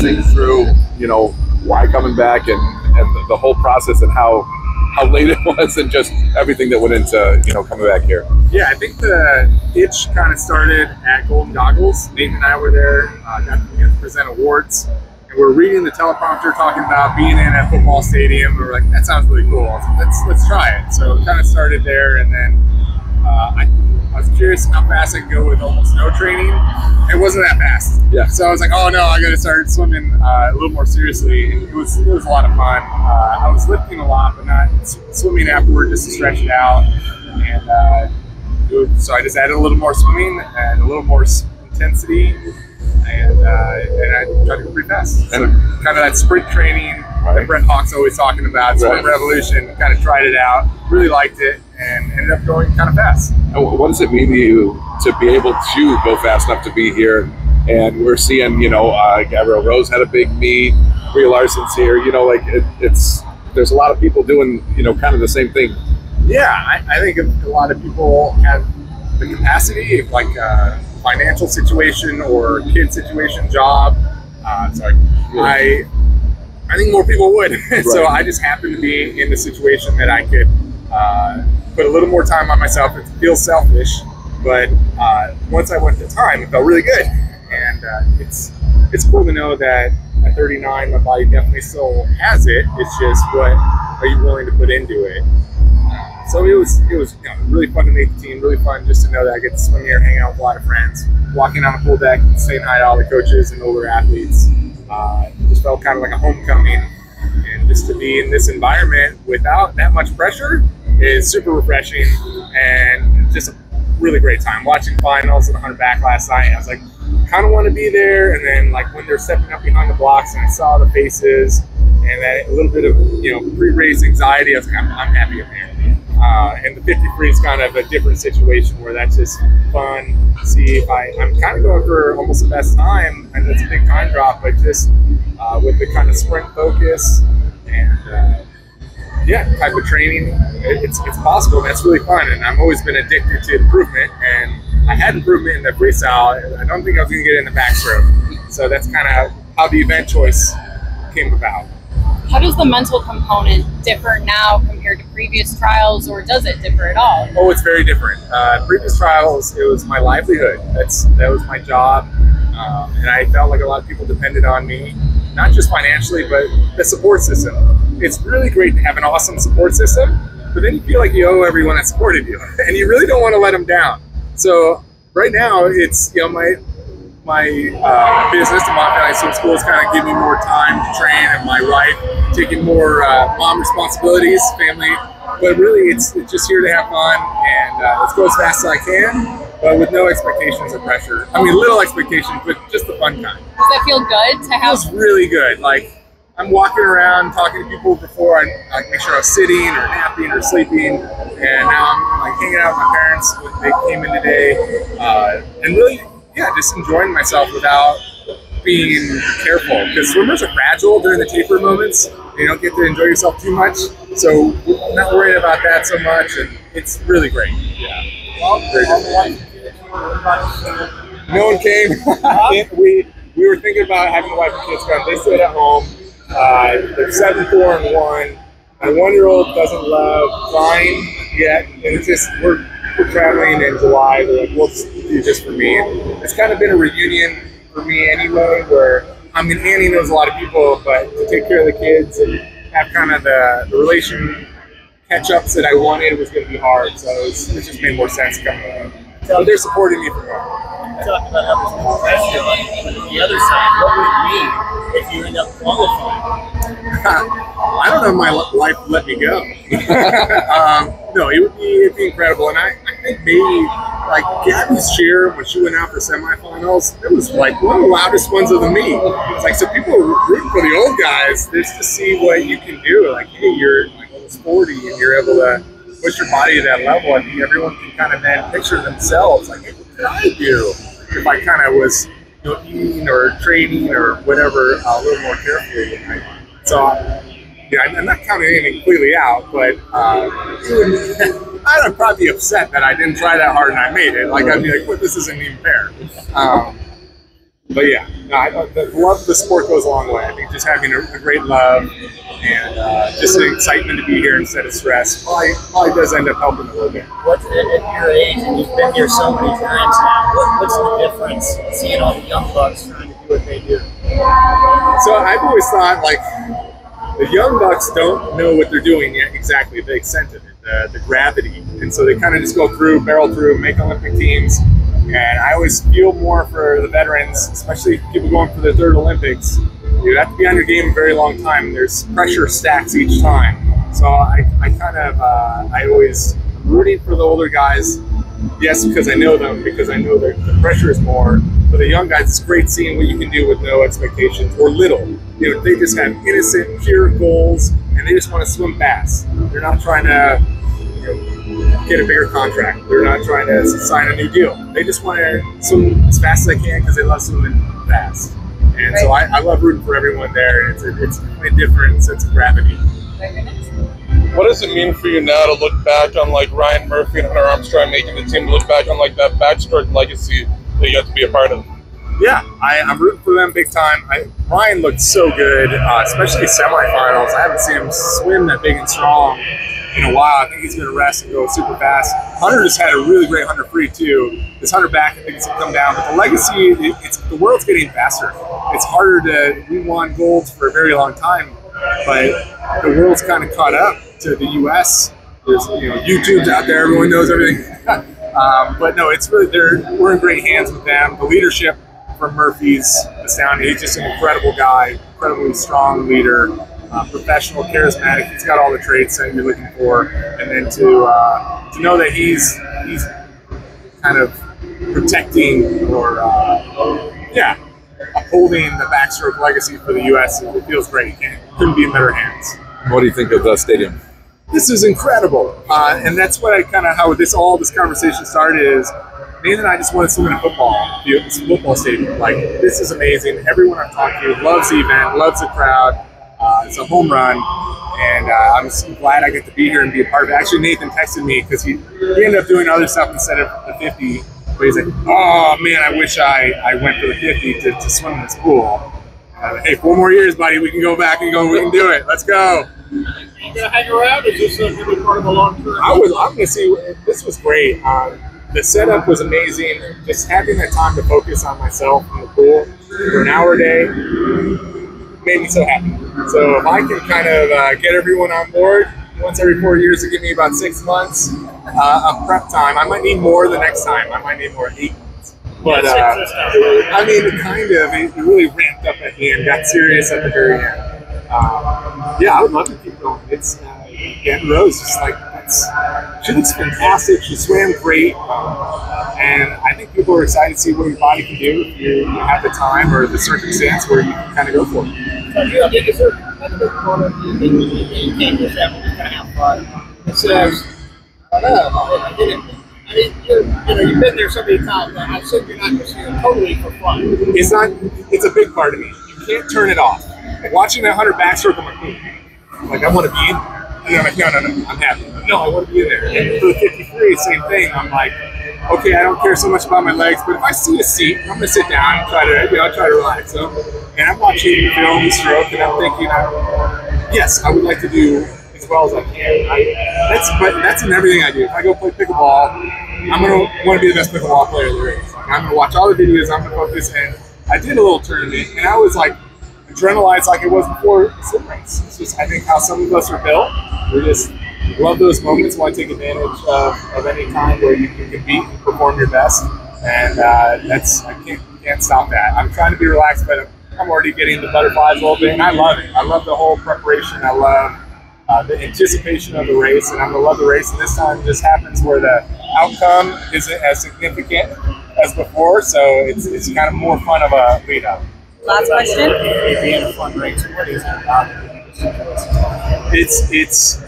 think through, you know, why coming back and, and the, whole process and how how late it was and just everything that went into you know coming back here. Yeah, I think the itch kind of started at Golden Goggles. Nathan and I were there, uh, got to present awards, and we're reading the teleprompter talking about being in a football stadium. We're like, that sounds really cool. Let's let's try it. So it kind of started there, and then uh, I, I was curious how fast I could go with almost no training. It wasn't that fast. Yeah. So I was like, oh no, I got to start swimming uh, a little more seriously. And it was it was a lot of fun. Uh, I was lifting a lot, but not swimming afterward just to stretch it out. And uh, it was- so I just added a little more swimming and a little more intensity, and uh, and I tried to go pretty fast. So kind of that sprint training that Brett Hawke's always talking about, sprint Right. revolution. Kind of tried it out, really liked it, ended up going kind of fast. And what does it mean to you to be able to go fast enough to be here? And we're seeing, you know, uh, Gabrielle Rose had a big meet. Brie Larson's here. You know, like it, it's there's a lot of people doing, you know, kind of the same thing. Yeah, I, I think a lot of people have the capacity, like a financial situation or kid situation, job. Uh, sorry, I I think more people would. so I just happened to be in the situation that I could uh, put a little more time on myself. It feels selfish, but uh, once I went to time, it felt really good, and uh, it's it's cool to know that at 39, my body definitely still has it. It's just what are you willing to put into it. So it was it was you know, really fun to make the team. Really fun just to know that I get to swim here, hang out with a lot of friends, walking on the pool deck, saying hi to all the coaches and older athletes. Uh, just felt kind of like a homecoming, and just to be in this environment without that much pressure is super refreshing and just a really great time. Watching finals and hundred back last night, I was like, kind of want to be there. And then like when they're stepping up behind the blocks and I saw the faces and that a little bit of you know pre-race anxiety, I was like, I'm, I'm happy I'm here. Uh, and the 50 free is kind of a different situation where that's just fun. See if I, I'm kind of going for almost the best time, and it's a big time drop, but just uh, with the kind of sprint focus and uh, yeah, type of training. It's, it's possible. And that's really fun. And I've always been addicted to improvement, and I had improvement in the freestyle. I don't think I was going to get in the backstroke. So that's kind of how the event choice came about. How does the mental component differ now compared to previous trials, or does it differ at all? Oh, it's very different. Uh, previous trials, it was my livelihood. That's that was my job, um, and I felt like a lot of people depended on me, not just financially, but the support system. It's really great to have an awesome support system, but then you feel like you owe everyone that supported you, and you really don't want to let them down. So right now, it's you know my my uh, business, the Mont Valley Swim School, is kind of giving me more time to train, and my wife taking more uh, mom responsibilities, family. But really, it's, it's just here to have fun and uh, let's go as fast as I can, but with no expectations or pressure. I mean, little expectations, but just the fun kind. Does that feel good to have? Feels really good. Like I'm walking around talking to people before I like make sure I was sitting or napping or sleeping, and now I'm like hanging out with my parents. They came in today, uh, and really, yeah, just enjoying myself without being careful because swimmers are fragile during the taper moments. You don't get to enjoy yourself too much, so I'm not worried about that so much, and it's really great. Yeah, very good. No one came. we we were thinking about having the wife and kids come. They stayed at home. Uh, they're seven, four, and one. My one-year-old doesn't love flying yet, and it's just we're we're traveling in July. They're like, we'll do this for me. It's kind of been a reunion for me anyway, where I mean Annie knows a lot of people, but to take care of the kids and have kind of the, the relation catch-ups that I wanted was going to be hard. So it, was, it just made more sense coming. Out. So they're supporting me from home. Talk about how there's more pressure, but on the other side, what would it mean if you end up qualifying? I don't know if my li- life let me go. um, no, it would be it'd be incredible, and I, I think maybe like Gabby's cheer when she went out for semifinals, it was like one of the loudest ones of the meet. It's like so people were rooting for the old guys just to see what you can do. Like, hey, you're like almost forty, and you're able to push your body to that level. I think everyone can kind of then picture themselves like, hey, what could I do if I kind of was you know, eating or training or whatever uh, a little more carefully. I, so, yeah, I'm not counting anything completely out, but uh, I'd probably be upset that I didn't try that hard and I made it. Like I'd be like, well, this isn't even fair. Um, but yeah, no, I, the love of the sport goes a long way. I think just having a, a great love and uh, just an excitement to be here instead of stress probably, probably does end up helping a little bit. What's at your age, and you've been here so many times now. What, what's the difference seeing all the young bucks trying to do what they do? So I've always thought like the young bucks don't know what they're doing yet exactly the extent of it, the, the gravity, and so they kind of just go through, barrel through, make Olympic teams. And I always feel more for the veterans, especially people going for their third Olympics. You have to be on your game a very long time. There's pressure stacks each time. So I, I kind of, uh, I always rooting for the older guys. Yes, because I know them, because I know that the pressure is more. But the young guys, it's great seeing what you can do with no expectations or little. You know, they just have innocent, pure goals, and they just want to swim fast. They're not trying to get a bigger contract. They're not trying to sign a new deal. They just want to swim as fast as they can because they love swimming fast. And so I, I love rooting for everyone there. It's a, it's a different sense of gravity. What does it mean for you now to look back on like Ryan Murphy and Hunter Armstrong making the team? To look back on like that backstroke legacy that you have to be a part of. Yeah, I, I'm rooting for them big time. I, Ryan looked so good, uh, especially semifinals. I haven't seen him swim that big and strong in a while. I think he's going to rest and go super fast. Hunter just had a really great hundred free too. This hundred back, I think it's going to come down. But the legacy, it, it's the world's getting faster. It's harder to. We won golds for a very long time, but the world's kind of caught up to the U.S. There's you know YouTube's out there. Everyone knows everything. um, but no, it's really they're we're in great hands with them. The leadership from Murphy's astounding. He's just an incredible guy, incredibly strong leader uh, professional, charismatic. He's got all the traits that you're looking for, and then to uh, to know that he's he's kind of protecting or uh, yeah, upholding the backstroke legacy for the U.S. It feels great. Can't, couldn't be in better hands. What do you think of the stadium? This is incredible, uh, and that's what I kind of how this all this conversation started is. Nathan and I just wanted to swim in a football, this football stadium. Like this is amazing. Everyone I've talked to loves the event, loves the crowd uh, it's a home run, and uh, I'm glad I get to be here and be a part of it. Actually, Nathan texted me because he, he ended up doing other stuff instead of the 50. But he's like, "Oh man, I wish I, I went for the 50 to, to swim in this pool." Hey, four more years, buddy. We can go back and go. We can do it. Let's go. You gonna hang around? Is this to be part of a long term? I was. I'm gonna see. This was great. Um, the setup was amazing. Just having that time to focus on myself in the pool for an hour a day made me so happy. So if I can kind of uh, get everyone on board once every four years to give me about six months uh, of prep time, I might need more the next time. I might need more eight months. But uh, I mean, kind of, it really ramped up at the end, got serious at the very end. Um, yeah, I would love to keep going. It's uh, Again, Rose, just like she looks fantastic. She swam great, um, and I think people are excited to see what your body can do if you have the time or the circumstance where you can kind of go for it. So, you know, is there a competitive part of you that you came to that when you kind of have fun? It says, I don't know, I didn't. I mean, you're, you know, you've been there so many times. I assume you're not just here totally for fun. It's not. It's a big part of me. You can't turn it off. Watching that hundred backstroke, I'm like, like I want to be in. And I'm like, no, no, no, I'm happy. No, I want to be in there. And for the 50 free, same thing. I'm like, okay, I don't care so much about my legs, but if I see a seat, I'm gonna sit down and try to, you know, try to relax. So, and I'm watching film stroke, and I'm thinking, uh, yes, I would like to do as well as I can. I, that's but that's in everything I do. If I go play pickleball, I'm gonna want to be the best pickleball player there is. I'm gonna watch all the videos. I'm gonna focus. And I did a little tournament, and I was like adrenalized like it was before swim race. It's just I think how some of us are built. We just love those moments, want to take advantage of, of any time where you can compete and perform your best. And uh, that's I can't can't stop that. I'm trying to be relaxed, but I'm already getting the butterflies a little bit, and I love it. I love the whole preparation. I love uh, the anticipation of the race, and I'm gonna love the race. And this time, just happens where the outcome isn't as significant as before, so it's it's kind of more fun of a lead up. Last question. Being a fundraiser, what is it about it? It's it's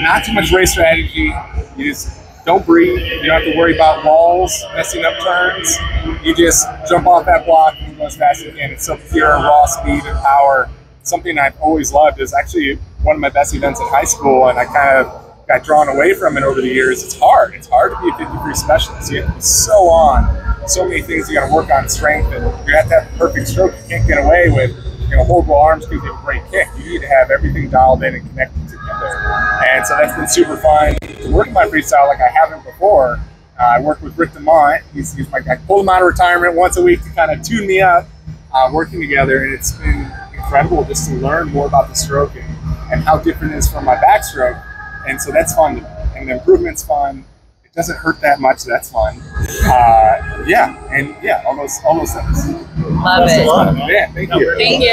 not too much race strategy. You just don't breathe. You don't have to worry about walls messing up turns. You just jump off that block and go as fast as you can. It's so pure, raw speed and power. Something I've always loved is actually one of my best events in high school, and I kind of got drawn away from it over the years. It's hard. It's hard to be a 50 free specialist. You have to be so on, so many things you got to work on strength, and you have to have the perfect stroke. You can't get away with you know horrible arms because you have a great kick. You need to have everything dialed in and connected together. And so that's been super fun to work my freestyle like I haven't before. Uh, I worked with Rick DeMont. He's, he's my guy. Pulled him out of retirement once a week to kind of tune me up, uh, working together, and it's been incredible just to learn more about the stroke and, and how different it is from my backstroke. And so that's fun, and the improvement's fun. It doesn't hurt that much. That's fun. Uh, yeah, and yeah, all those all those things. Love That's it. Yeah, thank you. Thank you.